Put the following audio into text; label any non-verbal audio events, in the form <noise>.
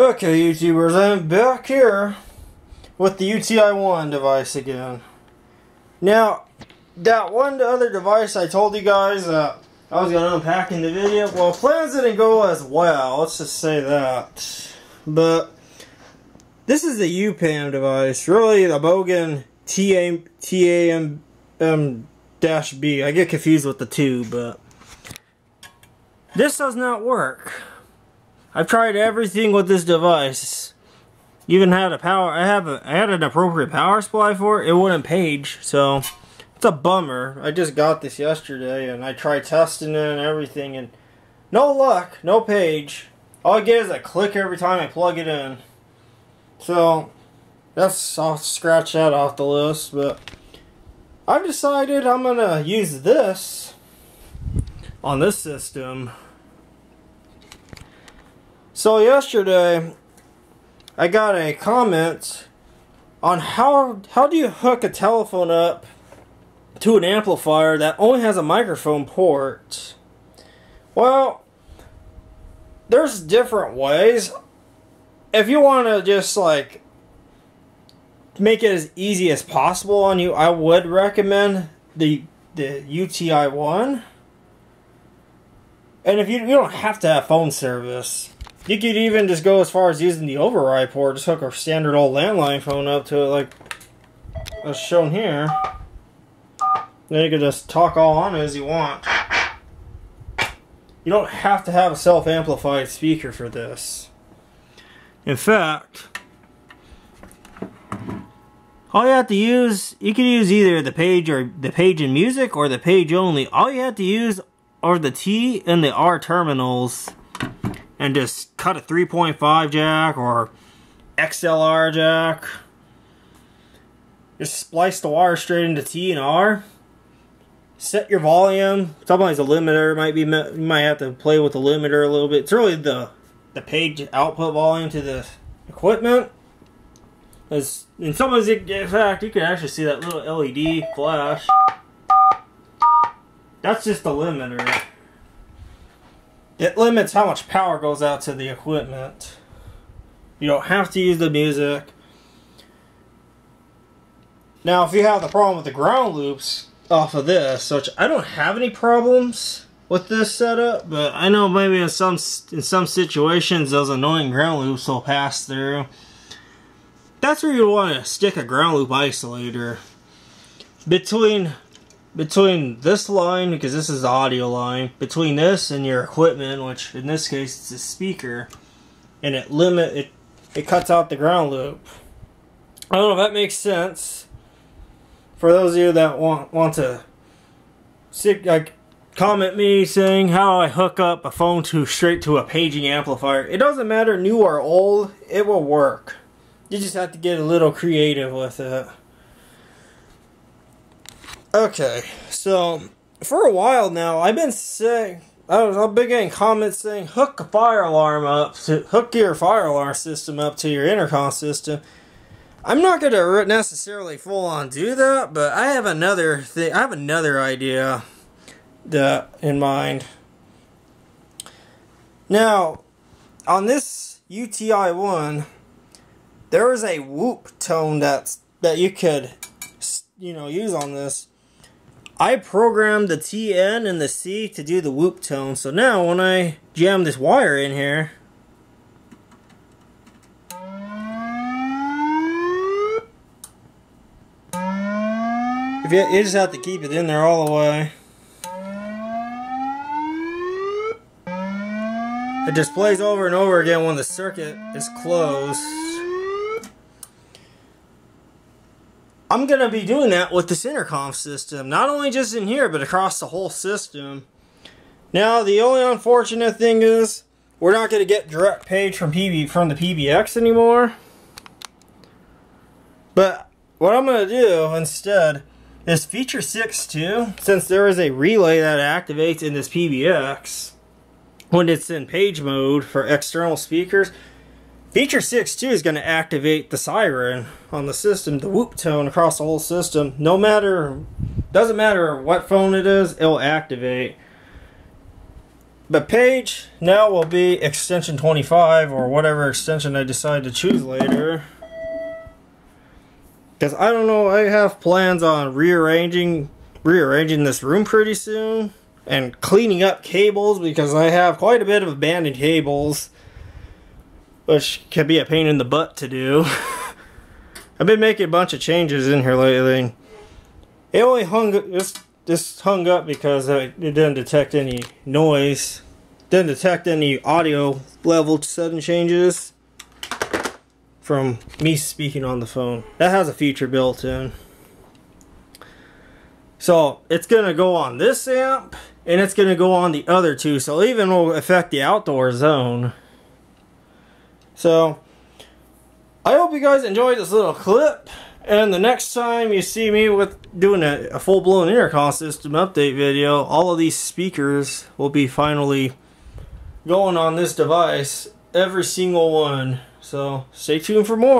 Okay, YouTubers, I'm back here with the UTI-1 device again. Now, that one other device I told you guys that I was going to unpack in the video, well, plans didn't go as well, let's just say that. But, this is the UPAM device, really the Bogen TAM-B. I get confused with the two, but this does not work. I've tried everything with this device. Even had a power. I have a. I had an appropriate power supply for it. It wouldn't page, so it's a bummer. I just got this yesterday, and I tried testing it and everything, and no luck, no page. All I get is a click every time I plug it in. So that's I'll scratch that off the list. But I've decided I'm gonna use this on this system so yesterday, I got a comment on how how do you hook a telephone up to an amplifier that only has a microphone port. Well, there's different ways. If you want to just like make it as easy as possible on you, I would recommend the the UTI one. And if you you don't have to have phone service, you could even just go as far as using the override port. Just hook a standard old landline phone up to it like as shown here. Then you can just talk all on it as you want. You don't have to have a self-amplified speaker for this. In fact, all you have to use, you can use either the page or the page in music or the page only. All you have to use are the T and the R terminals and just cut a 3.5 jack or XLR jack. Just splice the wire straight into T and R. Set your volume. Sometimes a limiter might be you might have to play with the limiter a little bit. It's really the the page output volume to the equipment. As in some ways, in fact, you can actually see that little LED flash. That's just the limiter. It limits how much power goes out to the equipment. You don't have to use the music. Now, if you have the problem with the ground loops off of this, which I don't have any problems with this setup, but I know maybe in some in some situations those annoying ground loops will pass through. That's where you want to stick a ground loop isolator between between this line, because this is the audio line, between this and your equipment, which in this case it's a speaker, and it limit it it cuts out the ground loop. I don't know if that makes sense. For those of you that want want to sit like comment me saying how I hook up a phone to straight to a paging amplifier. It doesn't matter new or old, it will work. You just have to get a little creative with it. Okay, so for a while now, I've been saying I've been getting comments saying hook a fire alarm up to hook your fire alarm system up to your intercom system. I'm not gonna necessarily full on do that, but I have another thing. I have another idea that in mind. Now, on this UTI one, there is a whoop tone that's that you could you know use on this I programmed the TN and the C to do the whoop tone. So now when I jam this wire in here, you, you just have to keep it in there all the way. It just plays over and over again when the circuit is closed. I'm going to be doing that with this intercom system. Not only just in here, but across the whole system. Now, the only unfortunate thing is, we're not going to get direct page from PB from the PBX anymore. But what I'm going to do instead is feature 6 too, since there is a relay that activates in this PBX when it's in page mode for external speakers. Feature 6 too is going to activate the siren on the system, the whoop tone across the whole system. No matter, doesn't matter what phone it is, it'll activate. But page now will be extension 25 or whatever extension I decide to choose later. Because I don't know, I have plans on rearranging rearranging this room pretty soon and cleaning up cables because I have quite a bit of abandoned cables which can be a pain in the butt to do. <laughs> I've been making a bunch of changes in here lately. It only hung this hung up because it didn't detect any noise, didn't detect any audio level sudden changes from me speaking on the phone. That has a feature built in. So it's to go on this amp and it's to go on the other two. So even will affect the outdoor zone. So I hope you guys enjoyed this little clip. And the next time you see me with doing a, a full-blown intercom system update video, all of these speakers will be finally going on this device. Every single one. So stay tuned for more.